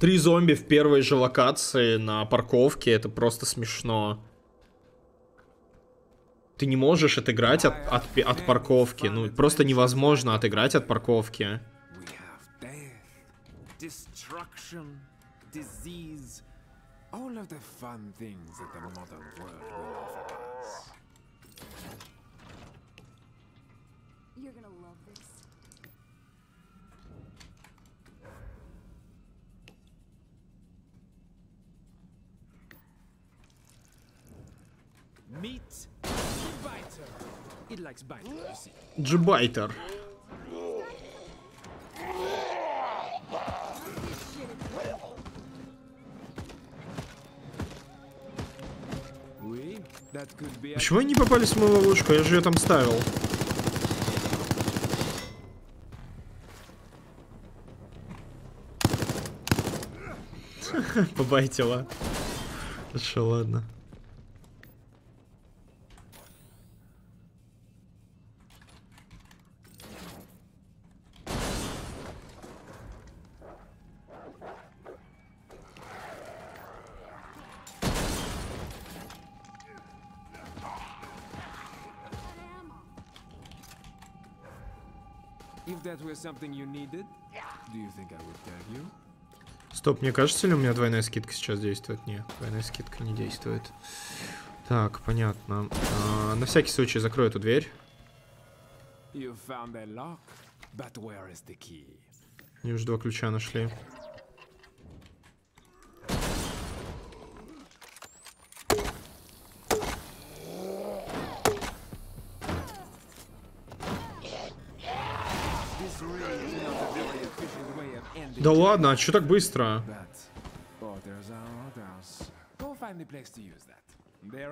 Три зомби в первой же локации на парковке, это просто смешно. Ты не можешь отыграть от, от, от парковки. Ну, просто невозможно отыграть от парковки. all of the fun things that the modern world will offer us. You're gonna love Jubiter. Почему они не попались в мою ловушку? Я же ее там ставил. Побайтила. Хорошо, ладно. Стоп, мне кажется ли у меня двойная скидка сейчас действует? Нет, двойная скидка не действует. Так, понятно. А, на всякий случай закрою эту дверь. Они уже два ключа нашли. Да ладно, а что так быстро?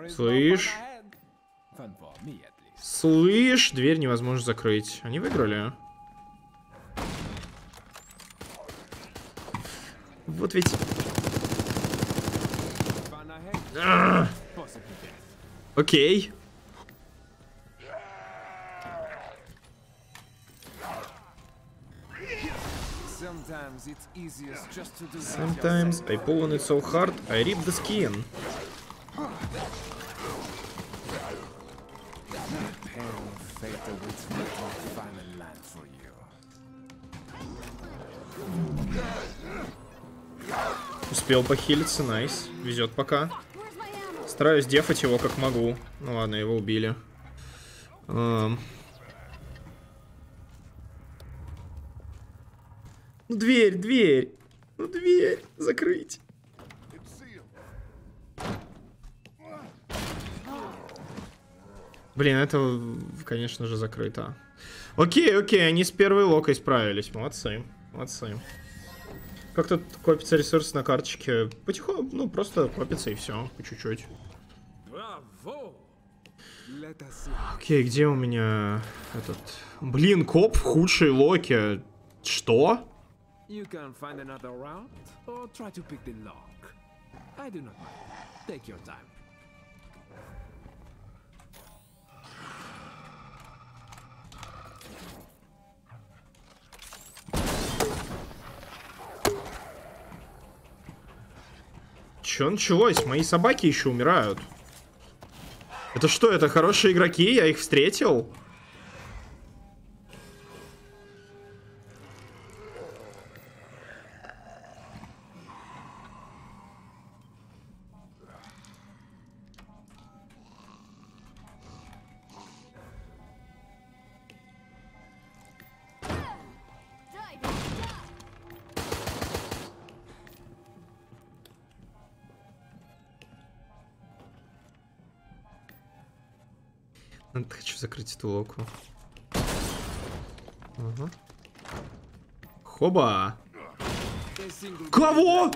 Слышь? Слышь, дверь невозможно закрыть. Они выиграли. Вот ведь... А! Окей. Sometimes I pull on it so hard, I rip the skin. Успел похилиться, найс. Везет пока. Стараюсь дефать его как могу. Ну ладно, его убили. Um, Ну дверь, дверь. Ну дверь. Закрыть. Блин, это, конечно же, закрыто. Окей, окей, они с первой локой справились. Молодцы, молодцы. Как тут копится ресурс на карточке? Потихоньку, ну, просто копится и все, по чуть-чуть. Окей, где у меня этот... Блин, коп в худшей локе. Что? You can find another route or try to pick the lock. I do not mind. Take your time. Че началось? Мои собаки еще умирают. Это что, это хорошие игроки? Я их встретил? Хочу закрыть эту локу. Ага. Хоба! Кого?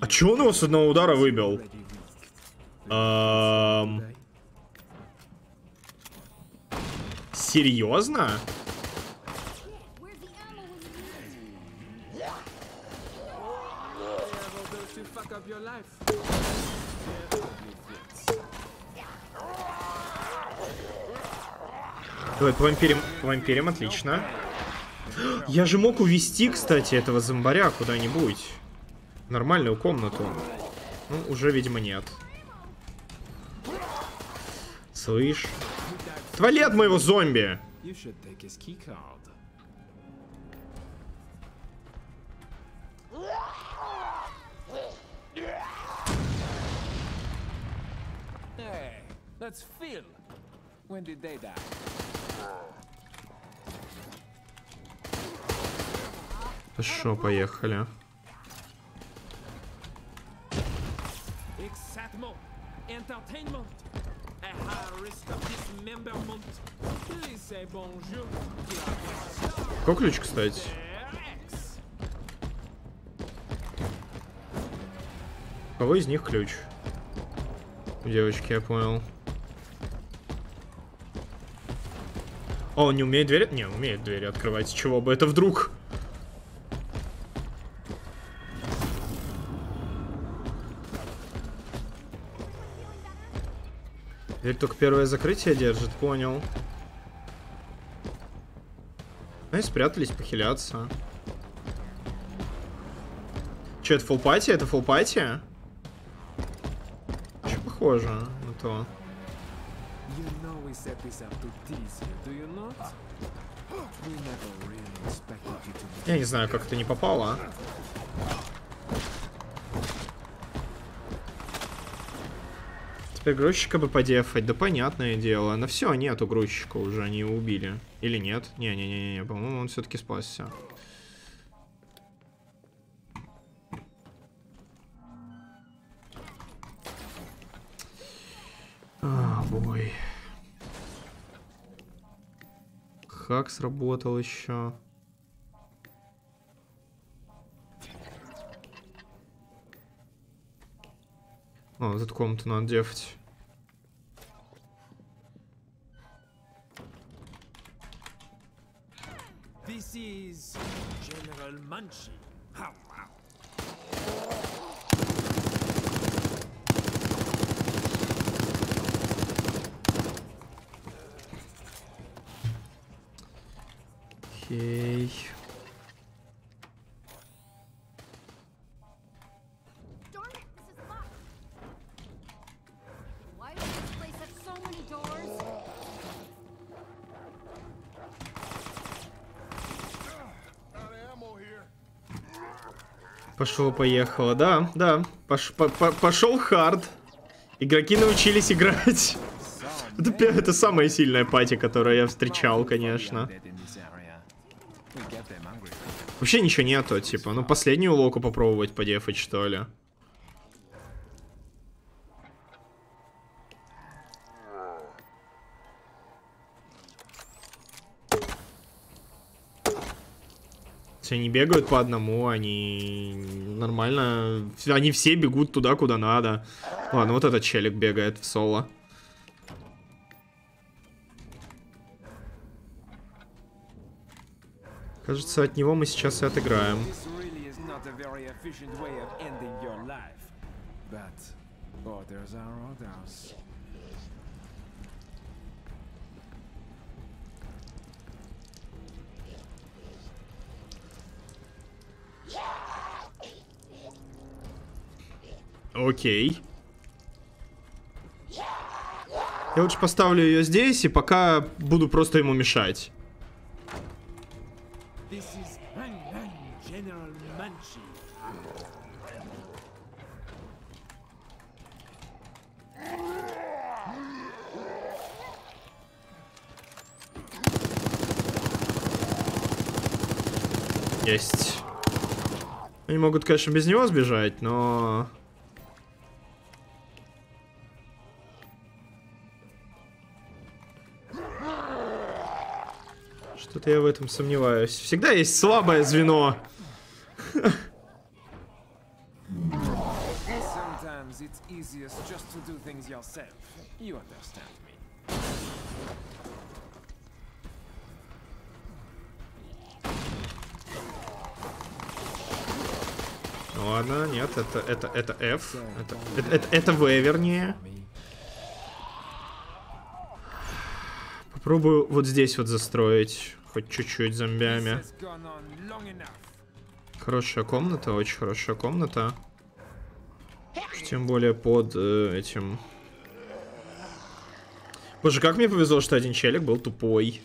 А чё он его с одного удара выбил? Эм... Серьезно? Давай, по вампирям, по вампирям, отлично. Я же мог увести, кстати, этого зомбаря куда-нибудь. Нормальную комнату. Ну, уже, видимо, нет. Слышь. Отвали от моего зомби! Hey, that's Phil. When did they die? Хорошо, поехали. Какой ключ, кстати? У кого из них ключ? У девочки, я понял. О, он не умеет двери? Не, умеет двери открывать. Чего бы это вдруг? Дверь только первое закрытие держит, понял. Ну и спрятались похиляться. Че, это фулл-пати? Это фулл-пати? Че похоже на то? We set this up to tease you, do you not? We never really expected you to Я не знаю, как это не попало. Теперь грузчика бы подефать, да понятное дело. На все, нету грузчика уже, они его убили. Или нет? Не-не-не, по-моему, он все-таки спасся. Хак сработал еще. О, вот эту комнату надо дефать. This is General Munchie. How wow. Окей. Darn it, this is locked. Why does this place have so many doors? Пошло, поехало. Да, да. Пош- по- по- пошел хард. Игроки научились играть. Это, это самая сильная пати, которую я встречал, конечно. Вообще ничего нету, типа. Ну, последнюю локу попробовать подефать, что ли. Все они бегают по одному, они нормально. Они все бегут туда, куда надо. Ладно, вот этот челик бегает в соло. Кажется, от него мы сейчас и отыграем. Окей. Я лучше поставлю ее здесь и пока буду просто ему мешать. Есть. Они могут, конечно, без него сбежать, но... Что-то я в этом сомневаюсь. Всегда есть слабое звено. You understand me. Ладно, нет, это, это, это F. Это, это, это, это V, вернее. Попробую вот здесь вот застроить. Хоть чуть-чуть зомбями. Хорошая комната, очень хорошая комната. Тем более под э, этим... Боже, как мне повезло, что один челик был тупой.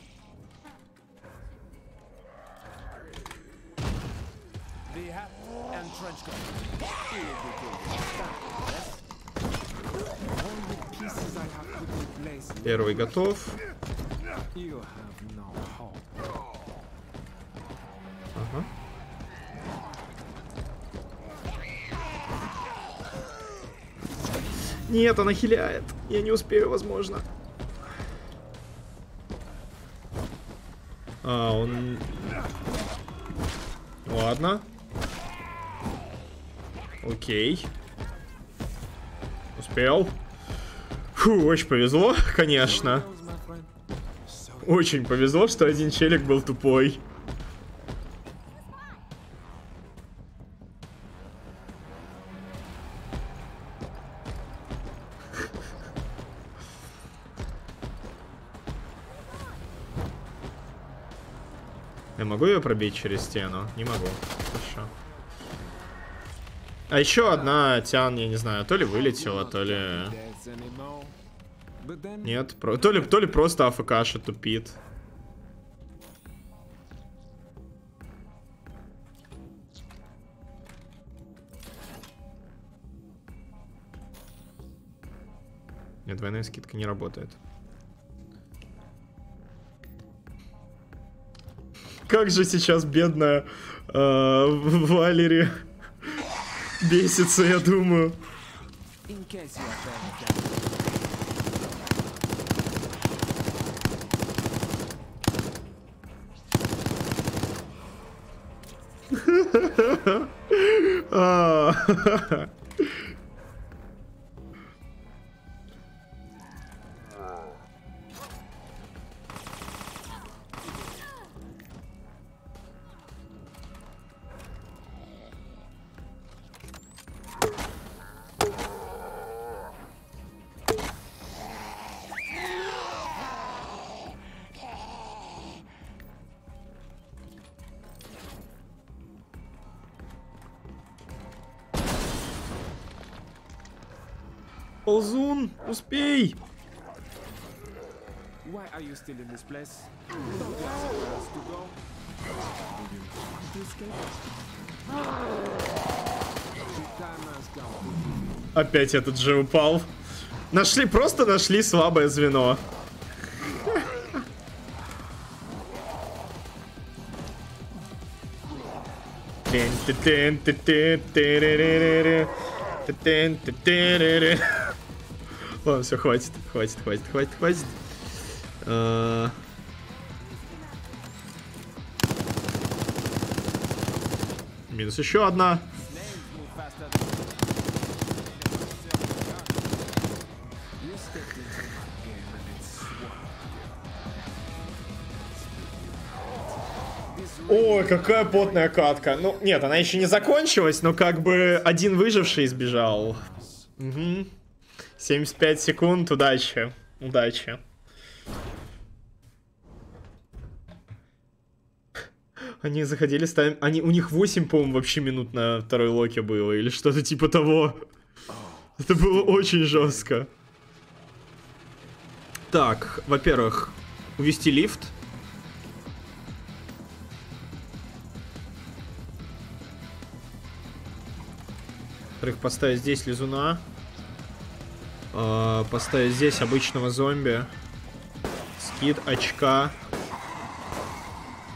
Первый готов. Ага. Нет, она хиляет. Я не успею, возможно. А, он... Ладно. Окей. Успел. Фу, очень повезло, конечно. Очень повезло, что один челик был тупой. Я могу ее пробить через стену? Не могу. Хорошо. А еще одна тян, я не знаю, то ли вылетела, то ли... Нет, про- то ли, то ли просто АФКша тупит. Нет, двойная скидка не работает. Как же сейчас бедная э, Валери бесится, я думаю. Ползун, успей! Why are you still in this place? Опять этот же упал. Нашли, просто нашли слабое звено. Ладно, все, хватит, хватит, хватит, хватит, хватит. А, Минус еще одна. Ой, какая потная катка. Ну, нет, она еще не закончилась, но как бы один выживший сбежал. Угу. 75 секунд, удачи. Удачи. Они заходили, ставим... Они, у них 8, по-моему, вообще минут на второй локе было, или что-то типа того. Это было очень жестко. Так, во-первых, увести лифт. Во-вторых, поставить здесь лизуна. А, Поставить здесь обычного зомби. Скид, очка.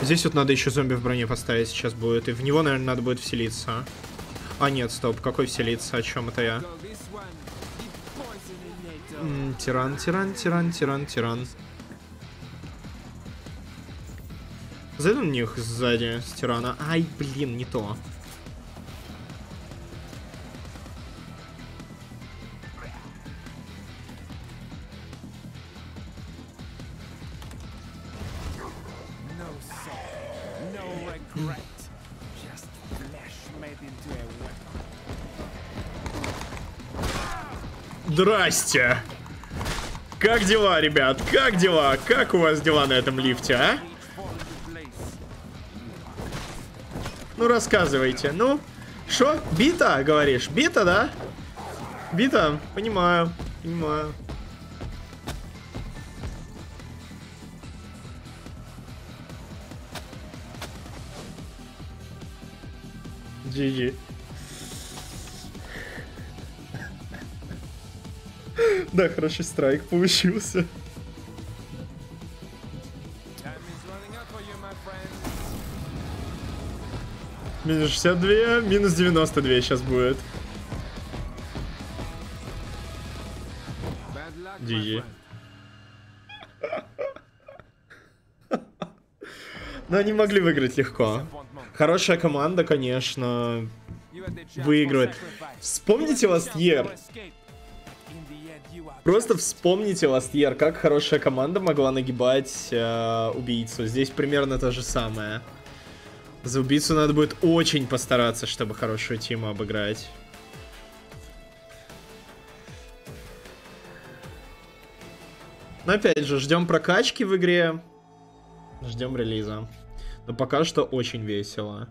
Здесь вот надо еще зомби в броне поставить сейчас будет. И в него, наверное, надо будет вселиться. А, нет, стоп. Какой вселиться? О чем это я? Тиран, тиран, тиран, тиран, тиран. Зайду на них сзади с тирана. Ай, блин, не то. Здрасте! Как дела, ребят? Как дела? Как у вас дела на этом лифте, а? Ну, рассказывайте. Ну, что? Бита, говоришь? Бита, да? Бита? Понимаю, понимаю. GG. Да, хороший страйк получился. Минус 62, минус 92 сейчас будет. GG. Но они могли выиграть легко. Хорошая команда, конечно. Выигрывает. Вспомните chance Year. Просто вспомните Last Year, как хорошая команда могла нагибать э, убийцу. Здесь примерно то же самое. За убийцу надо будет очень постараться, чтобы хорошую тиму обыграть. Но опять же, ждем прокачки в игре. Ждем релиза. Но пока что очень весело.